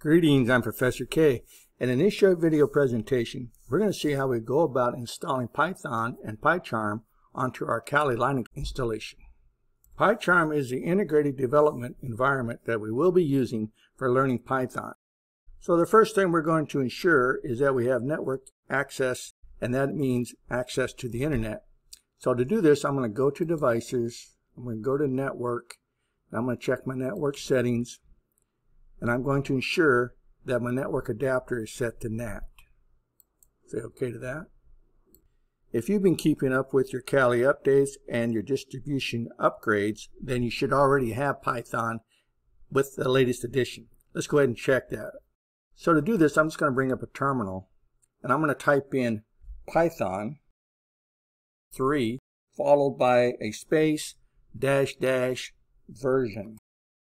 Greetings, I'm Professor K. And in this short video presentation, we're going to see how we go about installing Python and PyCharm onto our Kali Linux installation. PyCharm is the integrated development environment that we will be using for learning Python. So the first thing we're going to ensure is that we have network access, and that means access to the internet. So to do this, I'm going to go to Devices, I'm going to go to Network, I'm going to check my network settings, and I'm going to ensure that my network adapter is set to NAT. Say OK to that. If you've been keeping up with your Kali updates and your distribution upgrades, then you should already have Python with the latest edition. Let's go ahead and check that. So to do this, I'm just going to bring up a terminal and I'm going to type in Python 3 followed by a space dash dash version.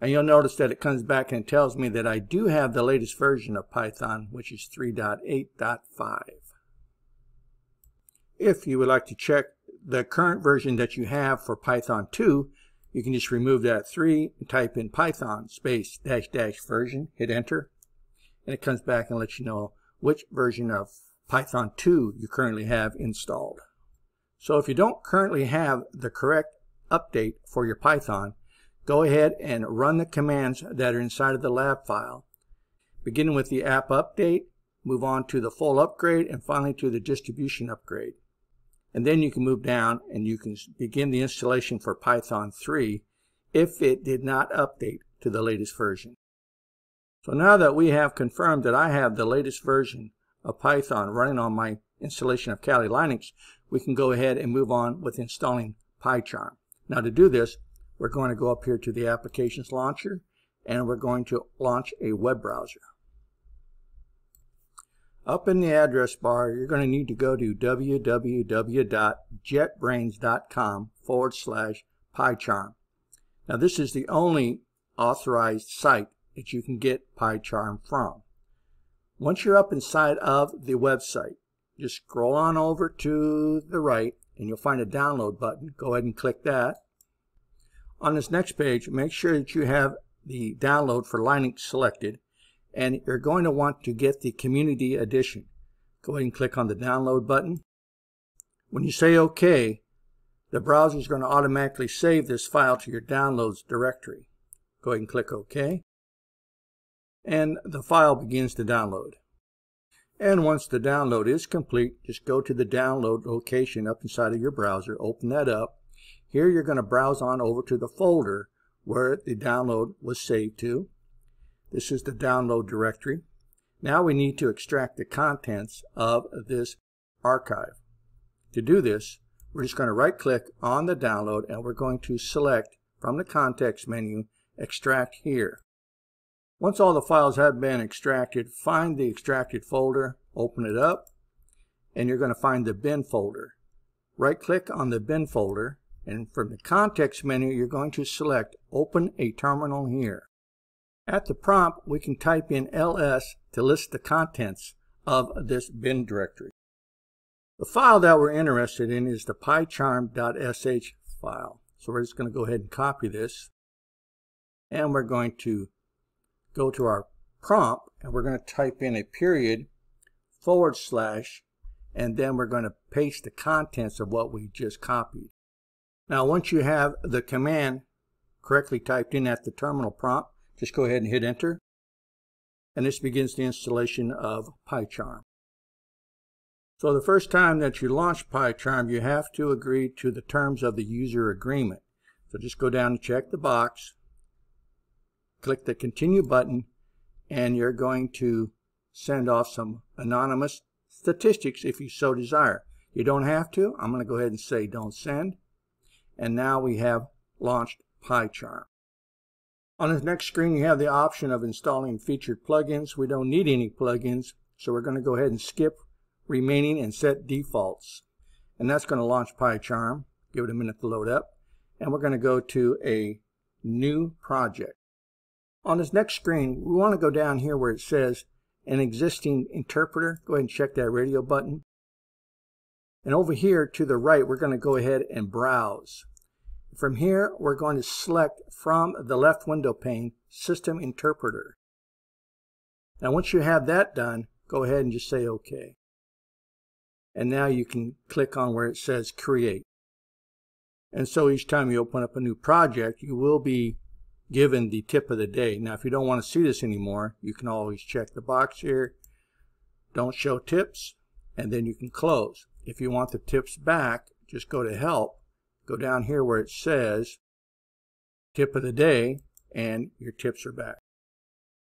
And you'll notice that it comes back and tells me that I do have the latest version of Python, which is 3.8.5. If you would like to check the current version that you have for Python 2, you can just remove that 3 and type in Python space dash dash version, hit enter, and it comes back and lets you know which version of Python 2 you currently have installed. So if you don't currently have the correct update for your Python, go ahead and run the commands that are inside of the lab file. Beginning with the apt update, move on to the full upgrade, and finally to the distribution upgrade. And then you can move down and you can begin the installation for Python 3 if it did not update to the latest version. So now that we have confirmed that I have the latest version of Python running on my installation of Kali Linux, we can go ahead and move on with installing PyCharm. Now to do this, we're going to go up here to the Applications Launcher, and we're going to launch a web browser. Up in the address bar, you're going to need to go to www.jetbrains.com forward slash PyCharm. Now this is the only authorized site that you can get PyCharm from. Once you're up inside of the website, just scroll on over to the right and you'll find a download button. Go ahead and click that. On this next page, make sure that you have the download for Linux selected, and you're going to want to get the Community Edition. Go ahead and click on the download button. When you say OK, the browser is going to automatically save this file to your downloads directory. Go ahead and click OK. And the file begins to download. And once the download is complete, just go to the download location up inside of your browser, open that up, here you're going to browse on over to the folder where the download was saved to. This is the download directory. Now we need to extract the contents of this archive. To do this, we're just going to right click on the download and we're going to select from the context menu, extract here. Once all the files have been extracted, find the extracted folder, open it up, and you're going to find the bin folder. Right click on the bin folder and from the context menu, you're going to select Open a Terminal here. At the prompt, we can type in ls to list the contents of this bin directory. The file that we're interested in is the pycharm.sh file. So we're just going to go ahead and copy this. And we're going to go to our prompt and we're going to type in a period forward slash and then we're going to paste the contents of what we just copied. Now once you have the command correctly typed in at the terminal prompt, just go ahead and hit enter. And this begins the installation of PyCharm. So the first time that you launch PyCharm, you have to agree to the terms of the user agreement. So just go down and check the box, click the continue button, and you're going to send off some anonymous statistics if you so desire. You don't have to. I'm going to go ahead and say don't send and now we have launched PyCharm. On the next screen, you have the option of installing featured plugins. We don't need any plugins, so we're going to go ahead and skip remaining and set defaults. And that's going to launch PyCharm. Give it a minute to load up. And we're going to go to a new project. On this next screen, we want to go down here where it says an existing interpreter. Go ahead and check that radio button. And over here to the right, we're going to go ahead and browse. From here, we're going to select from the left window pane, System Interpreter. Now once you have that done, go ahead and just say OK. And now you can click on where it says Create. And so each time you open up a new project, you will be given the tip of the day. Now if you don't want to see this anymore, you can always check the box here, don't show tips, and then you can close. If you want the tips back, just go to Help, go down here where it says Tip of the Day, and your tips are back.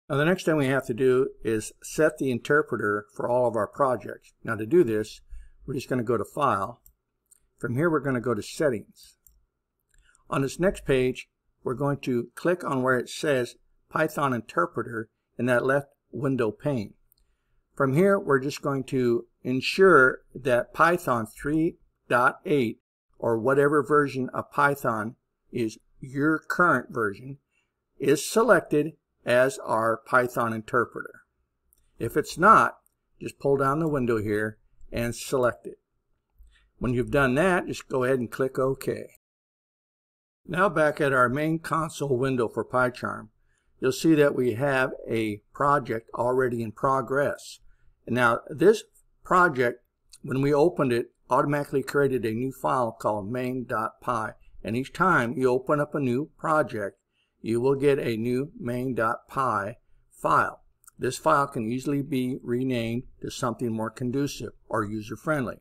Now the next thing we have to do is set the interpreter for all of our projects. Now to do this, we're just going to go to File. From here we're going to go to Settings. On this next page, we're going to click on where it says Python Interpreter in that left window pane. From here, we're just going to ensure that Python 3.8 or whatever version of Python is your current version is selected as our Python interpreter. If it's not, just pull down the window here and select it. When you've done that, just go ahead and click OK. Now back at our main console window for PyCharm, you'll see that we have a project already in progress. Now this project, when we opened it, automatically created a new file called main.py. And each time you open up a new project, you will get a new main.py file. This file can easily be renamed to something more conducive or user-friendly.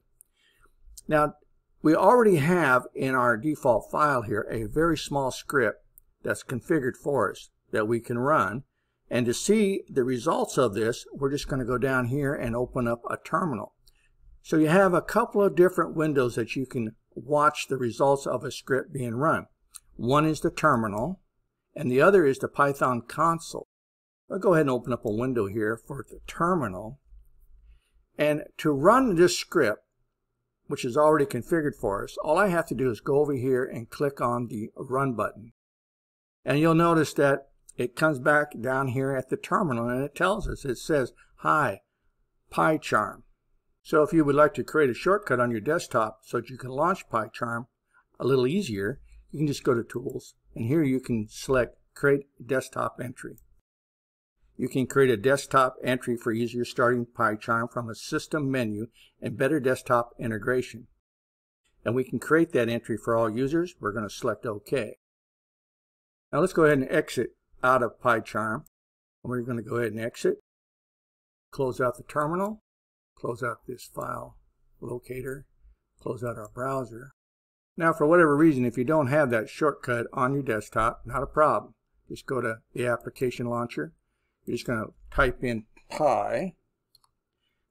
Now, we already have in our default file here a very small script that's configured for us that we can run. And to see the results of this, we're just going to go down here and open up a terminal. So you have a couple of different windows that you can watch the results of a script being run. One is the terminal, and the other is the Python console. I'll go ahead and open up a window here for the terminal. And to run this script, which is already configured for us, all I have to do is go over here and click on the Run button. And you'll notice that it comes back down here at the terminal and it tells us, it says, Hi, PyCharm. So if you would like to create a shortcut on your desktop so that you can launch PyCharm a little easier, you can just go to Tools, and here you can select Create Desktop Entry. You can create a desktop entry for easier starting PyCharm from a system menu and better desktop integration. And we can create that entry for all users. We're going to select OK. Now let's go ahead and exit out of PyCharm. And we're going to go ahead and exit. Close out the terminal. Close out this file locator. Close out our browser. Now for whatever reason, if you don't have that shortcut on your desktop, not a problem. Just go to the application launcher you're just going to type in Py.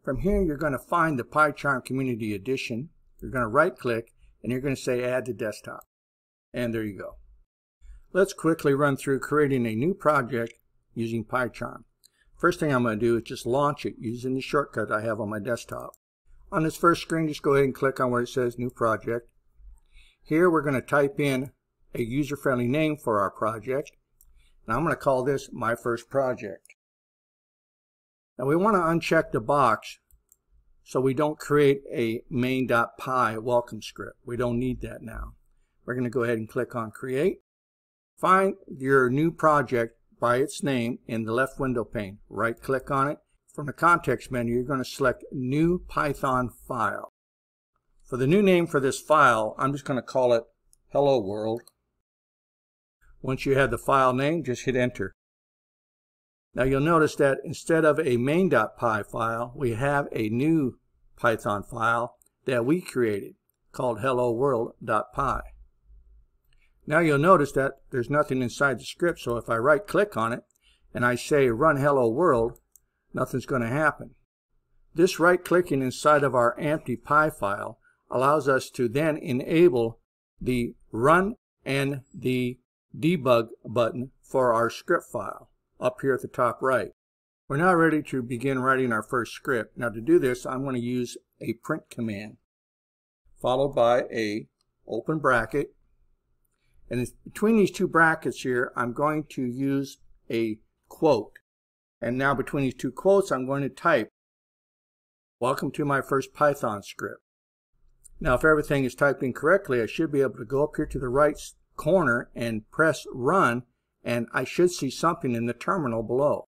From here, you're going to find the PyCharm Community Edition. You're going to right click and you're going to say Add to Desktop. And there you go. Let's quickly run through creating a new project using PyCharm. First thing I'm going to do is just launch it using the shortcut I have on my desktop. On this first screen, just go ahead and click on where it says New Project. Here we're going to type in a user-friendly name for our project. Now I'm going to call this my first project. Now we want to uncheck the box so we don't create a main.py welcome script. We don't need that now. We're going to go ahead and click on create. Find your new project by its name in the left window pane. Right click on it. From the context menu, you're going to select new Python file. For the new name for this file, I'm just going to call it hello world. Once you have the file name, just hit enter. Now you'll notice that instead of a main.py file, we have a new Python file that we created called hello-world.py. Now you'll notice that there's nothing inside the script, so if I right click on it and I say run hello world, nothing's going to happen. This right clicking inside of our empty py file allows us to then enable the run and the debug button for our script file up here at the top right. We're now ready to begin writing our first script. Now to do this, I'm going to use a print command followed by a open bracket. And between these two brackets here, I'm going to use a quote. And now between these two quotes, I'm going to type, Welcome to my first Python script. Now if everything is typed in correctly, I should be able to go up here to the right corner and press run and I should see something in the terminal below.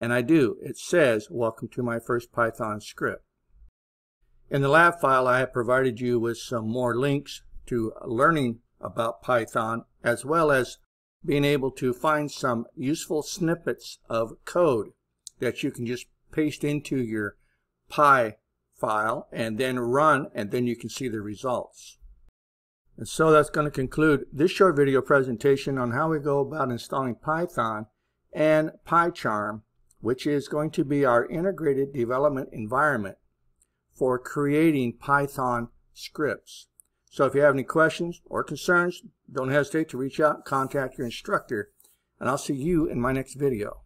And I do. It says, welcome to my first Python script. In the lab file, I have provided you with some more links to learning about Python, as well as being able to find some useful snippets of code that you can just paste into your Py file and then run, and then you can see the results. And so that's going to conclude this short video presentation on how we go about installing Python and PyCharm, which is going to be our integrated development environment for creating Python scripts. So if you have any questions or concerns, don't hesitate to reach out and contact your instructor, and I'll see you in my next video.